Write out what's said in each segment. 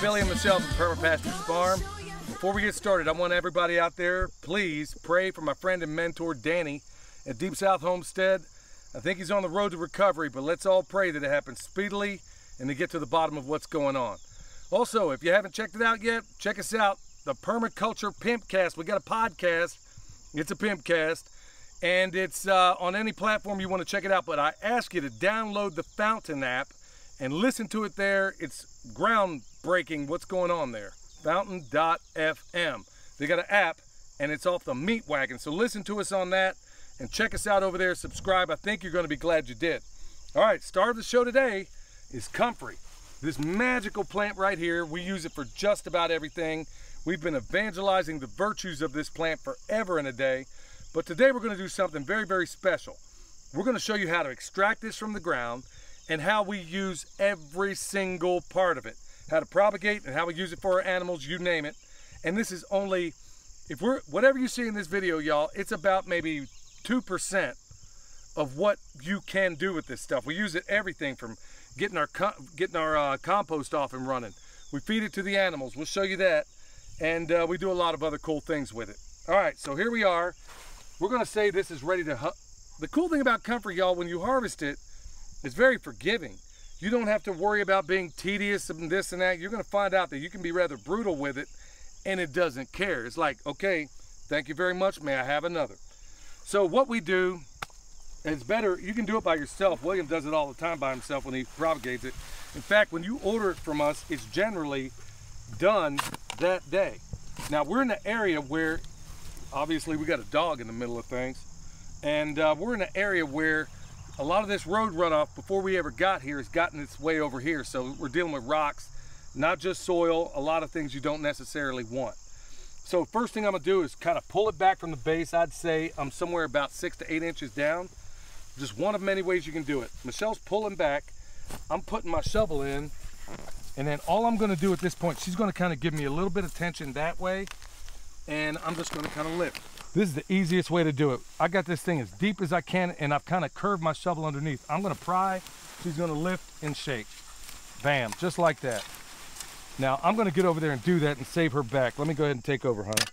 Billy and Michelle from Permapastures Farm. Before we get started, I want everybody out there, please pray for my friend and mentor Danny at Deep South Homestead. I think he's on the road to recovery, but let's all pray that it happens speedily and to get to the bottom of what's going on. Also, if you haven't checked it out yet, check us out, the Permaculture Pimpcast. We got a podcast. It's a pimpcast, and it's uh, on any platform you want to check it out. But I ask you to download the Fountain app and listen to it there. It's groundbreaking what's going on there. Fountain.fm. They got an app, and it's off the meat wagon. So listen to us on that, and check us out over there. Subscribe. I think you're going to be glad you did. All right, star of the show today is comfrey. This magical plant right here, we use it for just about everything. We've been evangelizing the virtues of this plant forever and a day, but today we're gonna do something very, very special. We're gonna show you how to extract this from the ground and how we use every single part of it. How to propagate and how we use it for our animals, you name it. And this is only, if we're, whatever you see in this video, y'all, it's about maybe 2% of what you can do with this stuff. We use it everything from getting our getting our uh, compost off and running. We feed it to the animals. We'll show you that. And uh, we do a lot of other cool things with it. All right, so here we are. We're gonna say this is ready to, the cool thing about comfrey, y'all, when you harvest it, it's very forgiving. You don't have to worry about being tedious and this and that. You're gonna find out that you can be rather brutal with it and it doesn't care. It's like, okay, thank you very much. May I have another? So what we do it's better, you can do it by yourself. William does it all the time by himself when he propagates it. In fact, when you order it from us, it's generally done that day. Now we're in an area where, obviously we got a dog in the middle of things, and uh, we're in an area where a lot of this road runoff before we ever got here has gotten its way over here. So we're dealing with rocks, not just soil, a lot of things you don't necessarily want. So first thing I'm gonna do is kind of pull it back from the base. I'd say I'm somewhere about six to eight inches down. Just one of many ways you can do it. Michelle's pulling back. I'm putting my shovel in. And then all I'm gonna do at this point, she's gonna kind of give me a little bit of tension that way. And I'm just gonna kind of lift. This is the easiest way to do it. I got this thing as deep as I can and I've kind of curved my shovel underneath. I'm gonna pry, she's gonna lift and shake. Bam, just like that. Now I'm gonna get over there and do that and save her back. Let me go ahead and take over, honey.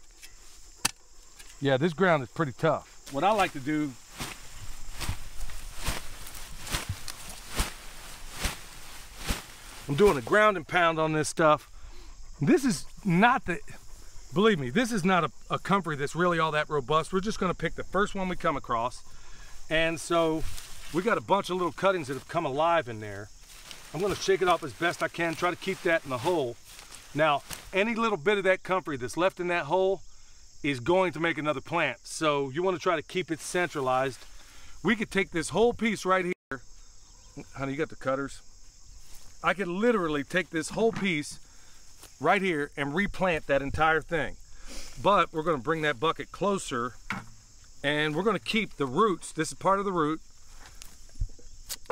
Yeah, this ground is pretty tough. What I like to do I'm doing a ground and pound on this stuff. This is not the, believe me, this is not a, a comfrey that's really all that robust. We're just gonna pick the first one we come across. And so we got a bunch of little cuttings that have come alive in there. I'm gonna shake it off as best I can, try to keep that in the hole. Now, any little bit of that comfrey that's left in that hole is going to make another plant. So you wanna try to keep it centralized. We could take this whole piece right here. Honey, you got the cutters? I could literally take this whole piece right here and replant that entire thing. But we're gonna bring that bucket closer and we're gonna keep the roots, this is part of the root.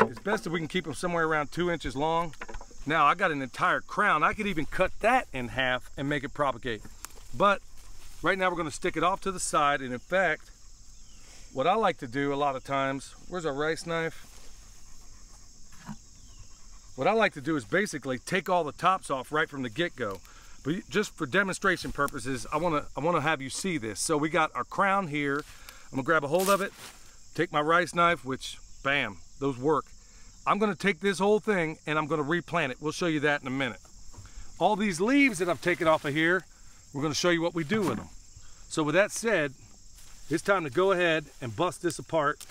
It's best if we can keep them somewhere around two inches long. Now I got an entire crown. I could even cut that in half and make it propagate. But right now we're gonna stick it off to the side. And in fact, what I like to do a lot of times, where's our rice knife? What I like to do is basically take all the tops off right from the get-go. But just for demonstration purposes, I wanna, I wanna have you see this. So we got our crown here. I'm gonna grab a hold of it, take my rice knife, which, bam, those work. I'm gonna take this whole thing and I'm gonna replant it. We'll show you that in a minute. All these leaves that I've taken off of here, we're gonna show you what we do with them. So with that said, it's time to go ahead and bust this apart.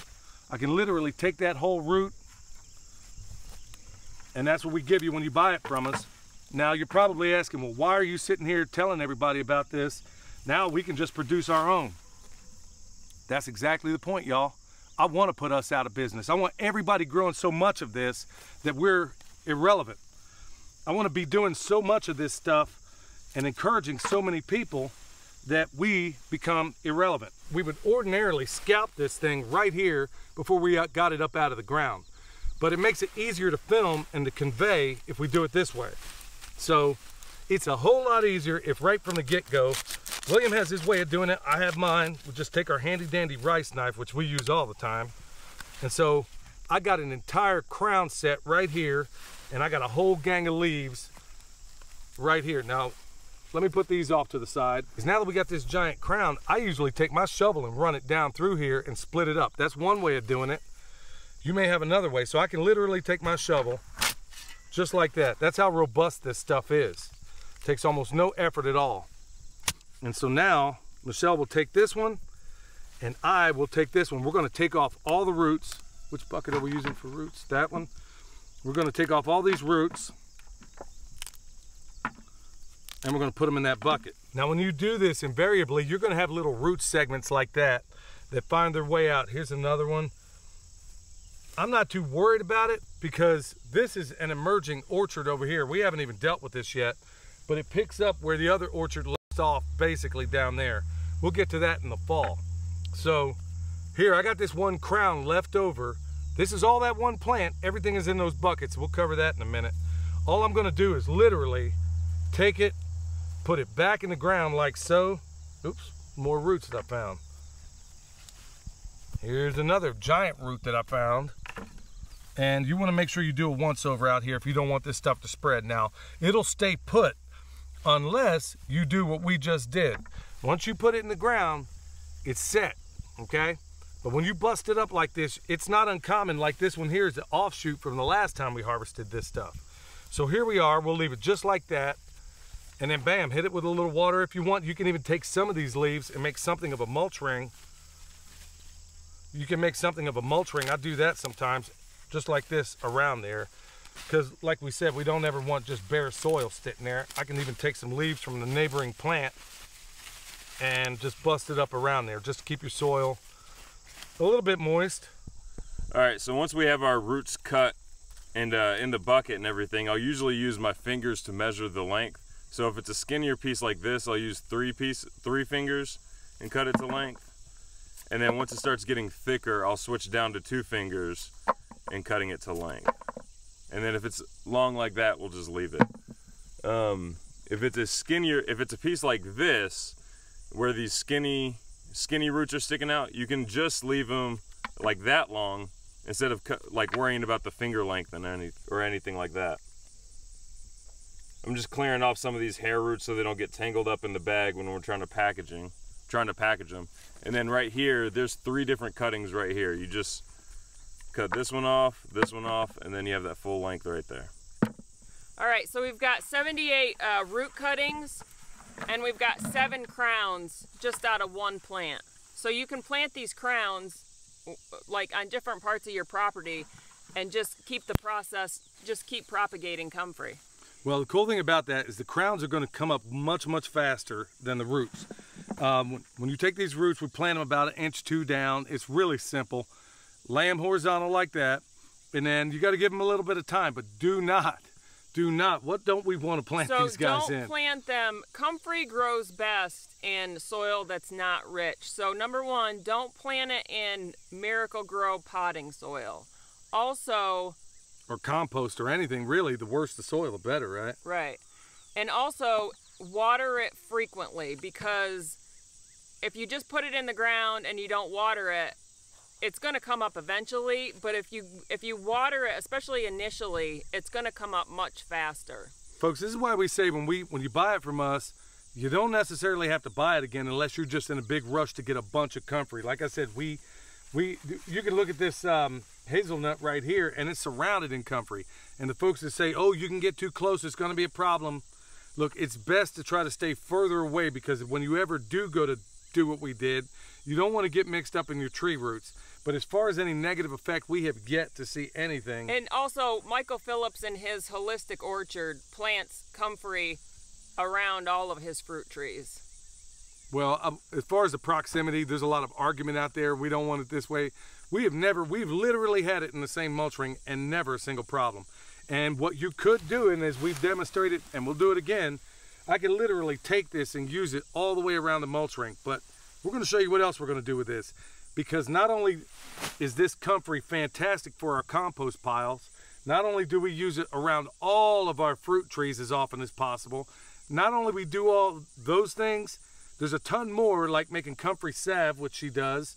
I can literally take that whole root, and that's what we give you when you buy it from us. Now you're probably asking, well, why are you sitting here telling everybody about this? Now we can just produce our own. That's exactly the point, y'all. I want to put us out of business. I want everybody growing so much of this that we're irrelevant. I want to be doing so much of this stuff and encouraging so many people that we become irrelevant. We would ordinarily scalp this thing right here before we got it up out of the ground but it makes it easier to film and to convey if we do it this way. So it's a whole lot easier if right from the get-go, William has his way of doing it, I have mine. We'll just take our handy dandy rice knife, which we use all the time. And so I got an entire crown set right here and I got a whole gang of leaves right here. Now, let me put these off to the side. Because now that we got this giant crown, I usually take my shovel and run it down through here and split it up. That's one way of doing it. You may have another way. So I can literally take my shovel just like that. That's how robust this stuff is. It takes almost no effort at all. And so now Michelle will take this one and I will take this one. We're gonna take off all the roots. Which bucket are we using for roots? That one. We're gonna take off all these roots and we're gonna put them in that bucket. Now when you do this, invariably, you're gonna have little root segments like that that find their way out. Here's another one. I'm not too worried about it because this is an emerging orchard over here. We haven't even dealt with this yet, but it picks up where the other orchard left off basically down there. We'll get to that in the fall. So here, I got this one crown left over. This is all that one plant. Everything is in those buckets. We'll cover that in a minute. All I'm gonna do is literally take it, put it back in the ground like so. Oops, more roots that I found. Here's another giant root that I found. And you wanna make sure you do a once over out here if you don't want this stuff to spread. Now, it'll stay put unless you do what we just did. Once you put it in the ground, it's set, okay? But when you bust it up like this, it's not uncommon like this one here is the offshoot from the last time we harvested this stuff. So here we are, we'll leave it just like that. And then bam, hit it with a little water if you want. You can even take some of these leaves and make something of a mulch ring. You can make something of a mulch ring. I do that sometimes, just like this around there. Because like we said, we don't ever want just bare soil sitting there. I can even take some leaves from the neighboring plant and just bust it up around there just to keep your soil a little bit moist. All right, so once we have our roots cut and uh, in the bucket and everything, I'll usually use my fingers to measure the length. So if it's a skinnier piece like this, I'll use three piece, three fingers and cut it to length. And then once it starts getting thicker, I'll switch down to two fingers and cutting it to length. And then if it's long like that, we'll just leave it. Um, if it's a skinnier, if it's a piece like this, where these skinny, skinny roots are sticking out, you can just leave them like that long instead of like worrying about the finger length and any, or anything like that. I'm just clearing off some of these hair roots so they don't get tangled up in the bag when we're trying to packaging, trying to package them. And then right here, there's three different cuttings right here. You just cut this one off, this one off, and then you have that full length right there. All right, so we've got 78 uh, root cuttings and we've got seven crowns just out of one plant. So you can plant these crowns like on different parts of your property and just keep the process, just keep propagating comfrey. Well, the cool thing about that is the crowns are going to come up much, much faster than the roots. Um, when you take these roots, we plant them about an inch, two down. It's really simple. Lay them horizontal like that. And then you got to give them a little bit of time, but do not do not. What don't we want to plant so these guys in? So don't plant them. Comfrey grows best in soil that's not rich. So number one, don't plant it in Miracle-Gro potting soil. Also, or compost or anything really. The worse the soil, the better, right? Right. And also water it frequently because if you just put it in the ground and you don't water it, it's going to come up eventually, but if you if you water it, especially initially, it's going to come up much faster. Folks, this is why we say when we when you buy it from us, you don't necessarily have to buy it again unless you're just in a big rush to get a bunch of comfrey. Like I said, we we you can look at this um, hazelnut right here, and it's surrounded in comfrey. And the folks that say, "Oh, you can get too close, it's going to be a problem." Look, it's best to try to stay further away because when you ever do go to do what we did, you don't want to get mixed up in your tree roots. But as far as any negative effect, we have yet to see anything. And also, Michael Phillips in his holistic orchard plants comfrey around all of his fruit trees. Well, um, as far as the proximity, there's a lot of argument out there. We don't want it this way. We have never, we've literally had it in the same mulch ring and never a single problem. And what you could do, and as we've demonstrated, and we'll do it again, I can literally take this and use it all the way around the mulch ring. But we're gonna show you what else we're gonna do with this because not only is this comfrey fantastic for our compost piles, not only do we use it around all of our fruit trees as often as possible, not only we do all those things, there's a ton more like making comfrey salve, which she does,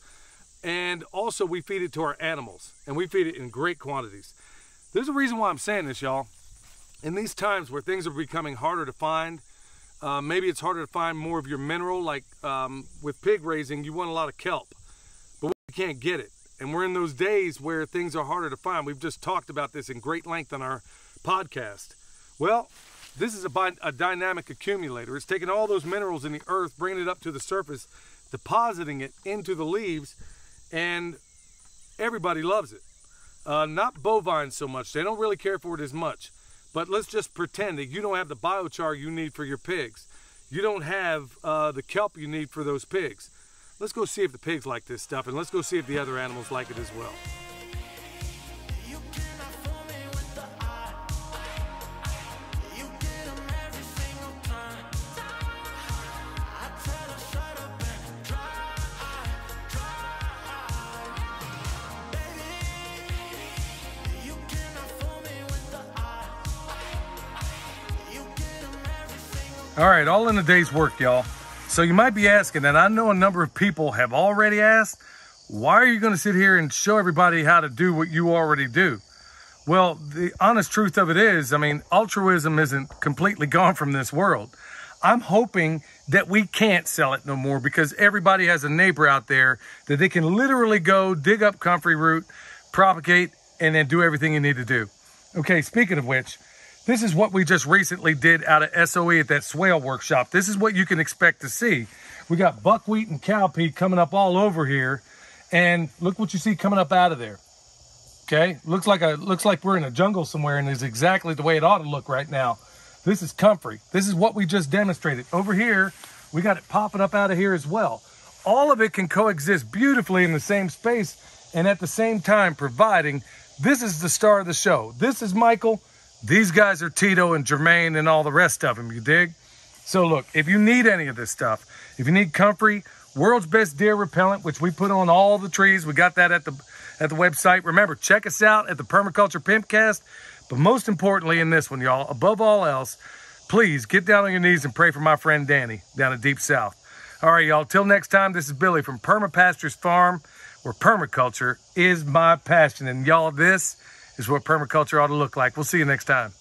and also we feed it to our animals, and we feed it in great quantities. There's a reason why I'm saying this, y'all. in these times where things are becoming harder to find, uh, maybe it's harder to find more of your mineral. Like um, with pig raising, you want a lot of kelp, but we can't get it. And we're in those days where things are harder to find. We've just talked about this in great length on our podcast. Well, this is a, a dynamic accumulator. It's taking all those minerals in the earth, bringing it up to the surface, depositing it into the leaves, and everybody loves it. Uh, not bovines so much. They don't really care for it as much. But let's just pretend that you don't have the biochar you need for your pigs. You don't have uh, the kelp you need for those pigs. Let's go see if the pigs like this stuff, and let's go see if the other animals like it as well. All right, all in a day's work, y'all. So you might be asking, and I know a number of people have already asked, why are you going to sit here and show everybody how to do what you already do? Well, the honest truth of it is, I mean, altruism isn't completely gone from this world. I'm hoping that we can't sell it no more because everybody has a neighbor out there that they can literally go dig up comfrey root, propagate, and then do everything you need to do. Okay, speaking of which, this is what we just recently did out of SOE at that swale workshop. This is what you can expect to see. We got buckwheat and cowpea coming up all over here. And look what you see coming up out of there. Okay, looks like a looks like we're in a jungle somewhere and is exactly the way it ought to look right now. This is comfrey. This is what we just demonstrated. Over here, we got it popping up out of here as well. All of it can coexist beautifully in the same space and at the same time providing this is the star of the show. This is Michael. These guys are Tito and Jermaine and all the rest of them, you dig? So look, if you need any of this stuff, if you need comfrey, world's best deer repellent, which we put on all the trees, we got that at the at the website. Remember, check us out at the Permaculture Pimpcast. But most importantly in this one, y'all, above all else, please get down on your knees and pray for my friend Danny down in Deep South. All right, y'all, till next time, this is Billy from Permapastures Farm, where permaculture is my passion. And y'all, this is what permaculture ought to look like. We'll see you next time.